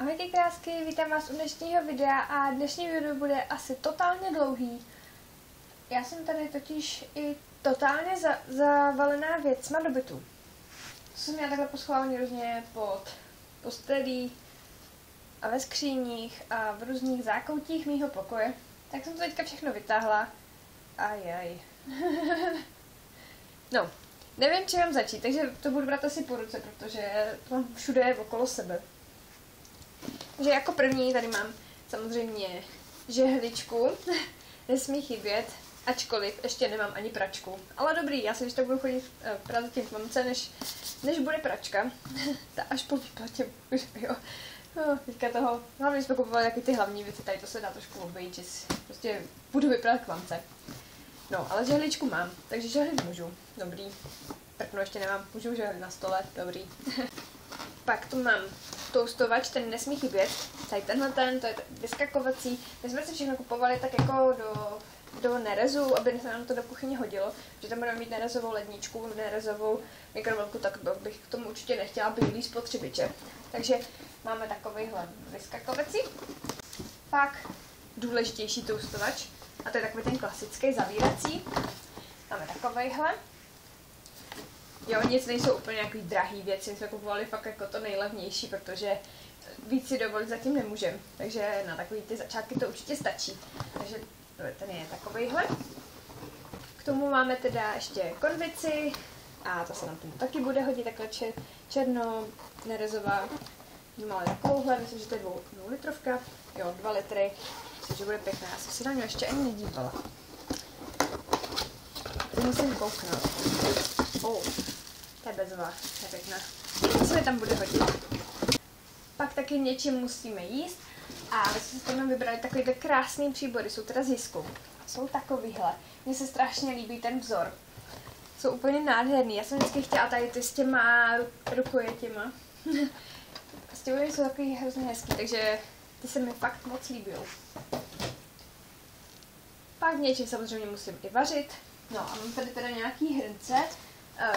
Ahojky krásky, vítám vás u dnešního videa a dnešní video bude asi totálně dlouhý. Já jsem tady totiž i totálně za, zavalená věcma do bytu. To jsem měla takhle poschovaný různě pod postelí a ve skříních a v různých zákoutích mýho pokoje. Tak jsem to teďka všechno vytáhla. Ajaj. no, nevím, čím mám začít, takže to budu brát asi po ruce, protože to mám všude okolo sebe. Takže jako první tady mám samozřejmě žehličku, nesmí chybět, ačkoliv ještě nemám ani pračku. Ale dobrý, já si když tak budu chodit uh, prát zatím v mamce, než, než bude pračka. Ta až po výplatě už, jo. No, teďka toho, hlavně jsme kupovali taky ty hlavní věci, tady to se dá trošku obejít, že prostě budu vypadat k mamce. No, ale žehličku mám, takže žehlit můžu. Dobrý. Prkno ještě nemám, můžu žehlit na stole, dobrý. Pak tu mám toustovač, ten nesmí chybět. Tady tenhle ten, to je vyskakovací. My jsme si všechno kupovali tak jako do, do nerezu, aby se nám to do kuchyně hodilo, že tam budeme mít nerezovou ledničku, nerezovou mikrovlnku, tak bych k tomu určitě nechtěla bílý spotřebiče. Takže máme takovýhle vyskakovací. Pak důležitější toustovač, a to je takový ten klasický zavírací. Máme takovejhle. Jo, nic nejsou úplně nějaký drahý věci, jsme kupovali fakt jako to nejlevnější, protože víc si dovolit zatím nemůžem. Takže na takový ty začátky to určitě stačí. Takže ten je takovejhle. K tomu máme teda ještě konvici a to se nám tomu taky bude hodit, takhle čer, černo, nerezová. Máme takovouhle, myslím, že to je dvou, dvou litrovka, jo, dva litry, myslím, že bude pěkná. Já jsem si na něj ještě ani nedívala. Teď musím kouknout. Oh. To je bezva, to je pěkná. Co mi tam bude hodit? Pak taky něčím musíme jíst. A my jsme si tam vybrali takovýhle krásný příbory, jsou teda z jisku. Jsou takovýhle. Mně se strašně líbí ten vzor. Jsou úplně nádherný. Já jsem vždycky chtěla tady ty s těma rukojetěma. s těmi jsou takový hrozně hezký, takže ty se mi fakt moc líbí. Pak něčím samozřejmě musím i vařit. No a mám tady teda nějaký hrnce.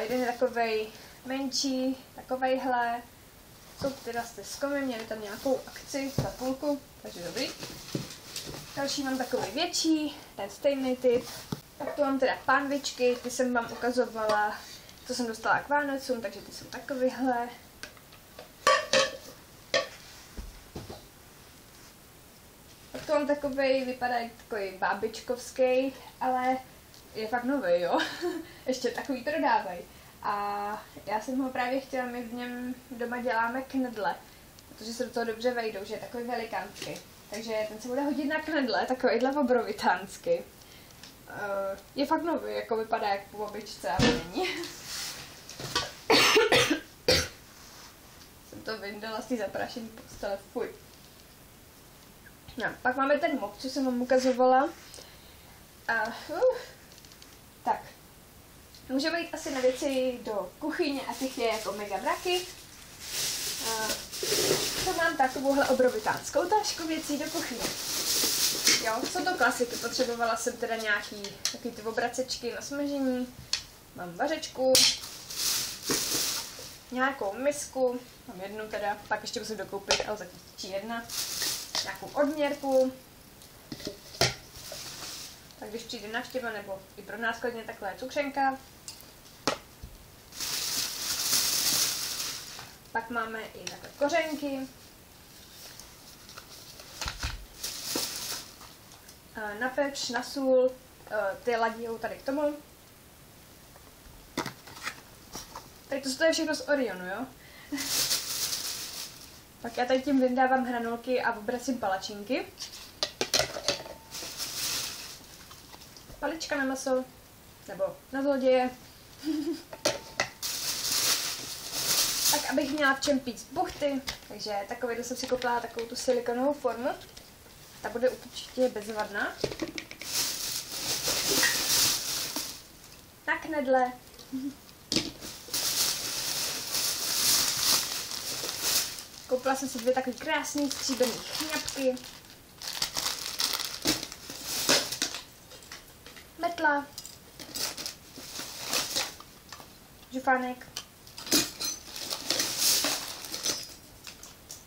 Jeden je takovej menší, takovejhle. Jsou teda s teskomy, měli tam nějakou akci za půlku, takže dobrý. Další mám takový větší, ten stejný typ. Pak tu mám teda pánvičky, ty jsem vám ukazovala, to jsem dostala k Vánocům, takže ty jsou takovýhle. Pak tu mám takový, vypadá jak takový bábičkovský, ale je fakt nový, jo. Ještě takový prodávají. A já jsem ho právě chtěla, my v něm doma děláme knedle, protože se do toho dobře vejdou, že je takový velikánský. Takže ten se bude hodit na knedle, takovýhle obrovitánsky. Uh, je fakt nový, jako vypadá jak po obyčce, ale není. jsem to vyndala z té zaprašený postele, fuj. No, pak máme ten mop, co jsem vám ukazovala. A uh, tak, můžeme jít asi na věci do kuchyně a těch je jako mega mraky. To mám takovouhle obrovitánskou tašku věcí do kuchyně. Jo, jsou to klasiky, potřebovala jsem teda nějaký takový ty obracečky na smažení. Mám vařečku, nějakou misku, mám jednu teda, pak ještě musím dokoupit, ale zatím jedna, nějakou odměrku, tak když přijde návštěva nebo i pro nás klidně takhle cukřenka. Pak máme i takové kořenky. Na peč, na sůl, ty ladí tady k tomu. Tak to je všechno z Orionu, jo? Pak já tady tím vyndávám hranolky a obracím palačinky. Palička na maso, nebo na zloděje. tak, abych měla v čem pít buchty, takže takový jsem si koupila takovou tu silikonovou formu. Ta bude určitě bezvadná. Na knedle. Koupila jsem si dvě takové krásné stříbrné chňapky. Metla, žufánek,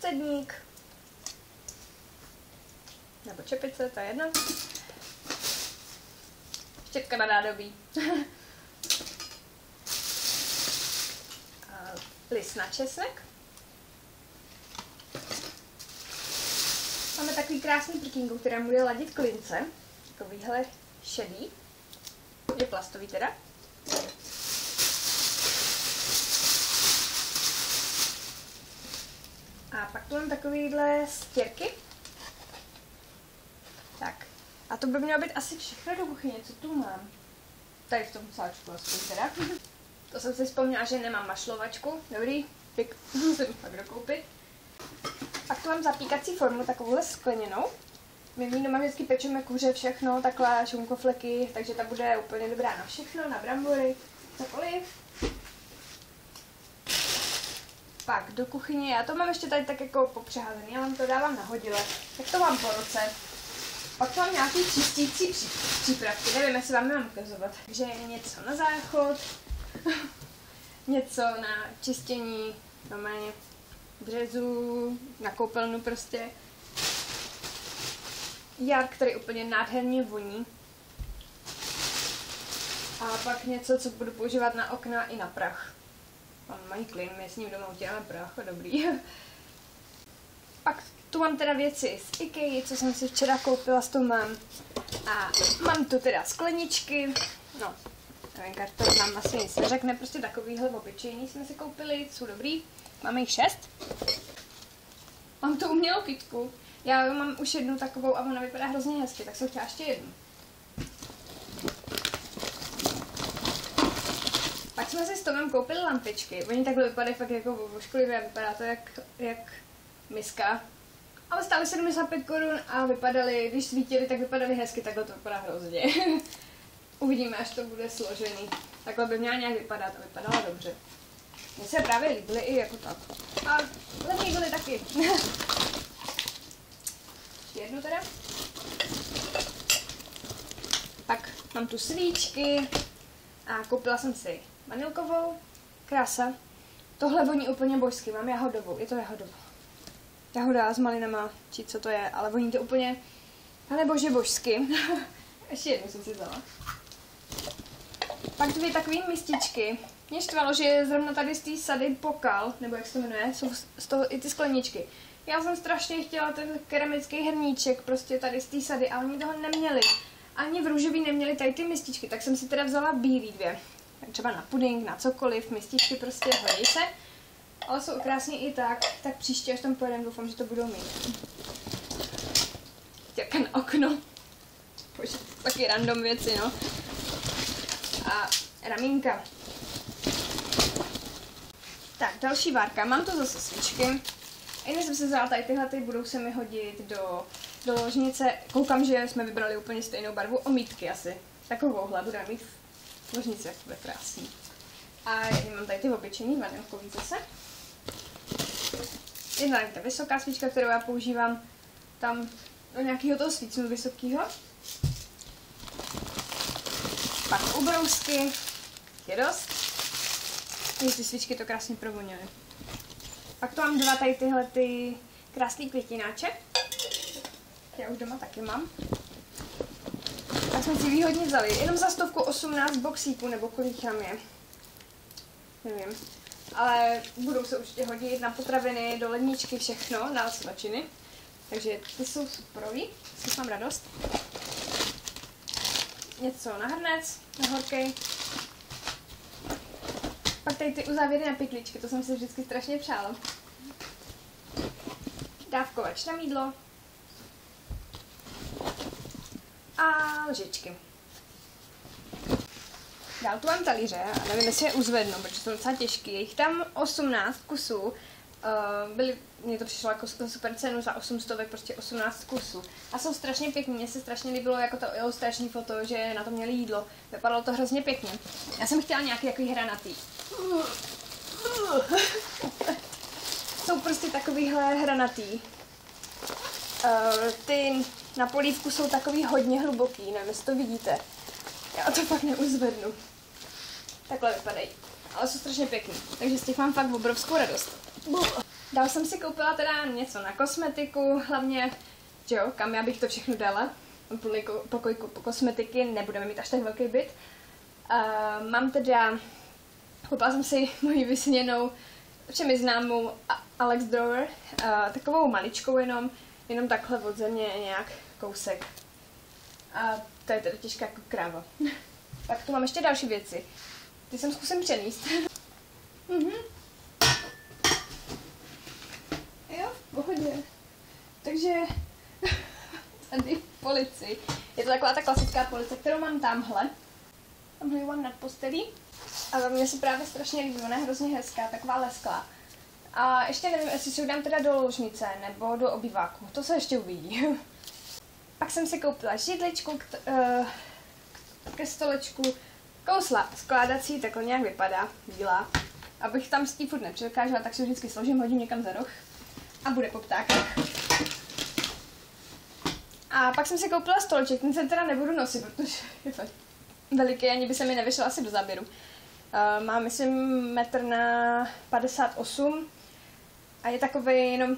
cedník, nebo čepice, to je jedno. Štětka na nádobí. List na česnek. Máme takový krásný prkínko, která bude ladit klince. Takovýhle šedý. Je plastový teda. A pak tu mám takovýhle stěrky. Tak. A to by mělo být asi všechno do kuchyně, co tu mám. Tady v tom sáčku aspoň teda. To jsem si vzpomněla, že nemám mašlovačku. Dobrý, pik, musím fakt dokoupit. Pak tu mám zapíkací formu, takovouhle skleněnou. My v doma vždycky pečeme kuře, všechno, takhle šunkofleky, takže ta bude úplně dobrá na všechno, na brambory, cokoliv. Pak do kuchyně, já to mám ještě tady tak jako popřeházený, já vám to dávám nahodile. Tak to mám po roce. Pak mám nějaký čistící přípravky, nevím, jestli vám mám ukazovat. Takže něco na záchod, něco na čištění, normálně březu, na koupelnu prostě. Jark, který úplně nádherně voní. A pak něco, co budu používat na okna i na prach. Mám mají klin, my s ním doma uděláme prach, dobrý. pak tu mám teda věci z IKEA, co jsem si včera koupila, s tou mám. A mám tu teda skleničky, no, nevím, karton nám asi nic neřekne, prostě takovýhle obyčejný jsme si koupili, jsou dobrý. Máme jich šest. Mám tu umělou kytku. Já mám už jednu takovou a ona vypadá hrozně hezky, tak jsem chtěla ještě jednu. Pak jsme si s Tomem koupili lampičky. Oni takhle vypadají fakt jako vošklivě, vypadá to jak, jak miska. Ale stály 75 korun a vypadaly, když svítily, tak vypadaly hezky, takhle to vypadá hrozně. Uvidíme, až to bude složený. Takhle by měla nějak vypadat a vypadala dobře. Mně se právě líbily i jako tak. A levný byly taky. Ještě jednu teda. Tak mám tu svíčky a koupila jsem si vanilkovou, krása. Tohle voní úplně božsky, mám jahodovou, je to jahodová. Jahoda s malinama, či co to je, ale voní to úplně, ale bože božsky. Ještě jednu jsem si vzala. Pak dvě takové mističky. Mě štvalo, že zrovna tady z té sady pokal, nebo jak se to jmenuje, jsou z toho i ty skleničky. Já jsem strašně chtěla ten keramický hrníček prostě tady z té sady, ale oni toho neměli. Ani v růžový neměli tady ty mističky, tak jsem si teda vzala bílý dvě. Třeba na puding, na cokoliv, mističky prostě hodí se. Ale jsou krásně i tak, tak příště, až tam pojedem, doufám, že to budou mít. Těka na okno. Bože, taky random věci, no a ramínka. Tak, další várka. Mám to zase svíčky. Jinak jsem se vzala tady tyhle, ty budou se mi hodit do, do ložnice. Koukám, že jsme vybrali úplně stejnou barvu. Omítky asi. Takovouhle budeme mít v ložnici, jak bude krásný. A mám tady ty obyčejný vanilkový zase. Jedna je ta vysoká svíčka, kterou já používám tam do nějakého toho svícnu vysokého pak ubrousky, je dost. Ty, ty svíčky to krásně provonily. Pak tu mám dva tady tyhle ty krásný květináče. Já už doma taky mám. Tak jsme si výhodně vzali. Jenom za stovku 18 boxíků, nebo kolik tam je. Nevím. Ale budou se určitě hodit na potraviny, do ledničky, všechno, na svačiny. Takže ty jsou superový, s mám radost něco na hrnec, na horkej. Pak tady ty uzávěry na pikličky, to jsem si vždycky strašně přála. Dávkovač na mídlo. A lžičky. Dál tu mám talíře a nevím, jestli je uzvednu, protože jsou docela těžký. Je jich tam 18 kusů Uh, byly, mně to přišlo jako super cenu za 800, prostě 18 kusů. A jsou strašně pěkný, mně se strašně líbilo jako to ilustrační foto, že na to měli jídlo. Vypadalo to hrozně pěkně. Já jsem chtěla nějaký jako hranatý. Jsou prostě takovýhle hranatý. Uh, ty na polívku jsou takový hodně hluboký, nevím, jestli to vidíte. Já to fakt neuzvednu. Takhle vypadají. Ale jsou strašně pěkný. Takže z těch mám fakt obrovskou radost. Dál jsem si koupila teda něco na kosmetiku, hlavně že jo, kam já bych to všechno dala. Mám plný pokoj kosmetiky, nebudeme mít až tak velký byt. Uh, mám teda, koupila jsem si moji vysněnou, všemi známou Alex Drawer, uh, takovou maličkou jenom, jenom takhle od země nějak kousek. A to je teda těžká jako kráva. Pak tu mám ještě další věci. Ty jsem zkusím přenést. mhm. Jo, v pohodě. Takže tady polici. Je to taková ta klasická police, kterou mám tamhle. Tamhle mám nad postelí. A mně se právě strašně líbí, ona je hrozně hezká, taková lesklá. A ještě nevím, jestli si udám teda do ložnice nebo do obyváku. To se ještě uvidí. Pak jsem si koupila židličku k, uh, ke stolečku, kousla skládací, takhle nějak vypadá, bílá. Abych tam s tím furt nepřekážela, tak si vždycky složím, hodím někam za roh a bude po ptákách. A pak jsem si koupila stolček, ten se teda nebudu nosit, protože je fakt veliký, ani by se mi nevyšel asi do záběru. Uh, má, myslím, metr na 58 a je takový jenom,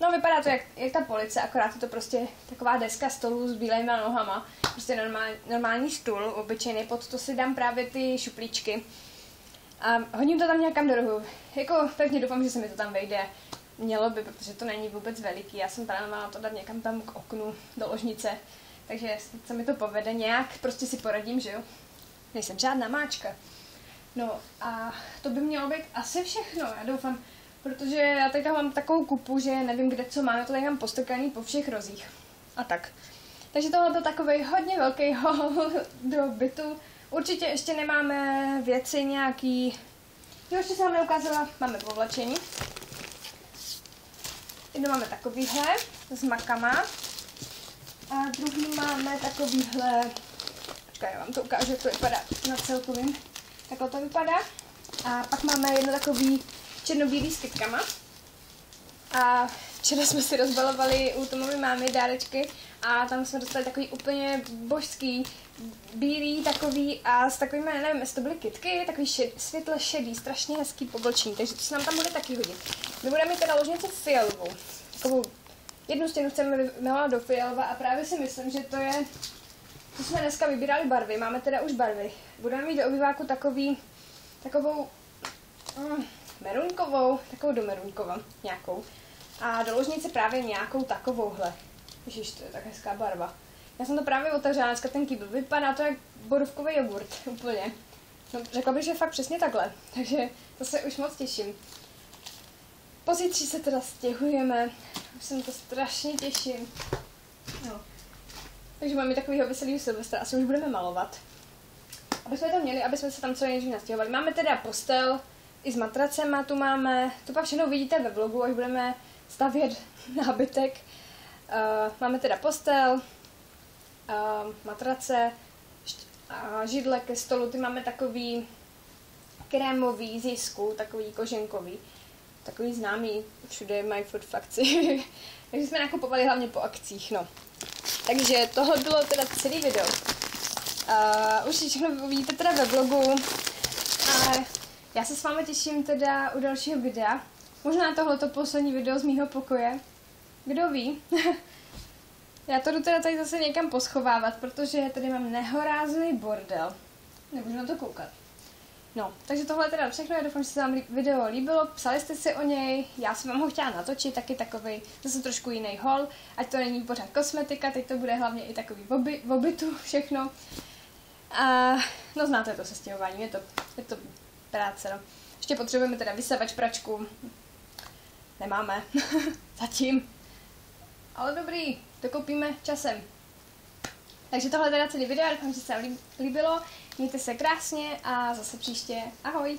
no vypadá to jak, jak ta police, akorát je to prostě taková deska stolu s bílejma nohama, prostě normál, normální stůl, obyčejný, pod to si dám právě ty šuplíčky a hodím to tam nějakam do rohu. Jako pevně doufám, že se mi to tam vejde. Mělo by, protože to není vůbec veliký. Já jsem plánovala to dát někam tam k oknu, do ložnice. Takže se mi to povede nějak, prostě si poradím, že jo. Nejsem žádná máčka. No a to by mělo být asi všechno, já doufám, protože já teď mám takovou kupu, že nevím, kde co mám, to tady mám postrkaný po všech rozích. A tak. Takže tohle byl takový hodně velký hol do bytu. Určitě ještě nemáme věci nějaký... Jo, ještě jsem vám neukázala, máme povlečení. Jedno máme takovýhle s makama. A druhý máme takovýhle, počkej, já vám to ukážu, jak to vypadá na celkovým. Takhle to vypadá. A pak máme jedno takový černobílý s kytkama. A včera jsme si rozbalovali u Tomovy mámy dárečky a tam jsme dostali takový úplně božský, bílý takový a s takovými, nevím, jestli to byly kytky, takový šed, světle šedý, strašně hezký poblčení, takže to se nám tam bude taky hodit. My budeme mít teda ložnici fialovou, takovou jednu stěnu chceme vymalovat do fialova a právě si myslím, že to je, to jsme dneska vybírali barvy, máme teda už barvy. Budeme mít do obyváku takový, takovou mm, merunkovou, takovou do merunkova nějakou. A do ložnice právě nějakou takovouhle. Ježiš, to je tak hezká barva. Já jsem to právě otevřela dneska ten kýbl. Vypadá to jak borůvkový jogurt, úplně. No, řekla bych, že fakt přesně takhle. Takže to se už moc těším. Pozítří se teda stěhujeme. Už se to strašně těším. No. Takže máme takovýho veselý Silvestra. Asi už budeme malovat. Aby jsme to měli, aby jsme se tam co nejdřív nastěhovali. Máme teda postel, i s matracema tu máme. To pak všechno vidíte ve vlogu, až budeme stavět nábytek. Uh, máme teda postel, uh, matrace, uh, židle ke stolu, ty máme takový krémový z jisku, takový koženkový, takový známý, všude mají furt v akci. Takže jsme nakupovali hlavně po akcích, no. Takže tohle bylo teda celý video. Uh, už všechno uvidíte teda ve vlogu. A já se s vámi těším teda u dalšího videa. Možná tohleto poslední video z mýho pokoje. Kdo ví? Já to jdu teda tady zase někam poschovávat, protože tady mám nehorázný bordel. Nemůžu na to koukat. No, takže tohle je teda všechno, já doufám, že se vám video líbilo, psali jste si o něj, já jsem vám ho chtěla natočit, taky takový zase trošku jiný hol, ať to není pořád kosmetika, teď to bude hlavně i takový v, oby, obytu všechno. A no znáte to sestěhování, je to, je to práce, no. Ještě potřebujeme teda vysavač pračku, nemáme, zatím. Ale dobrý, to koupíme časem. Takže tohle teda celý video, doufám, že se vám líbilo. Mějte se krásně a zase příště. Ahoj!